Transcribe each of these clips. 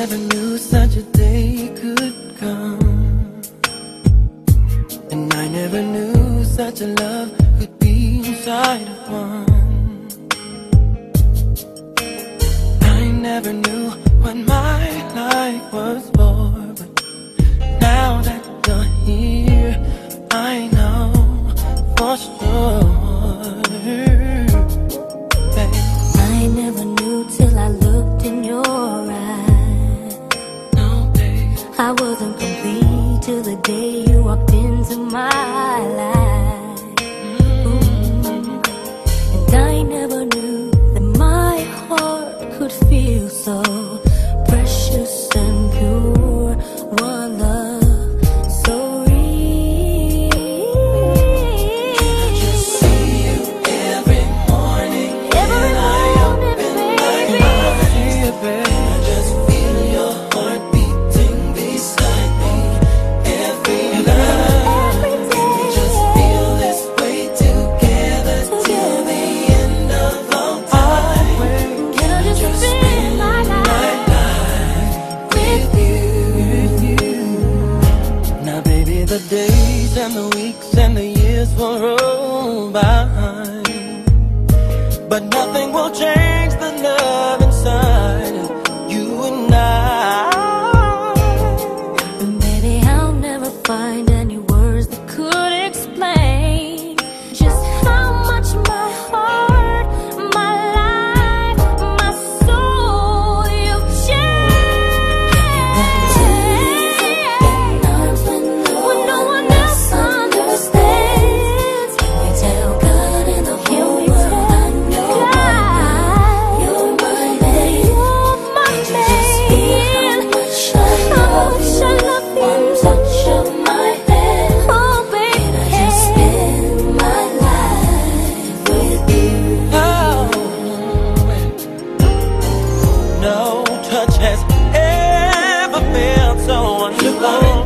never knew such a day could come. And I never knew such a love could be inside of one. I never knew what my life was for. I wasn't complete till the day you walked into my life. But nothing will change the love inside you and I. And baby, I'll never find any words that could explain. alone.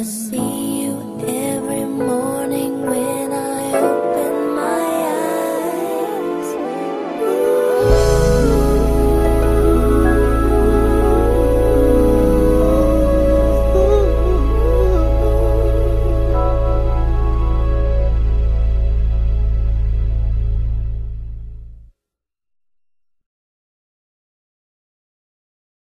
the sea.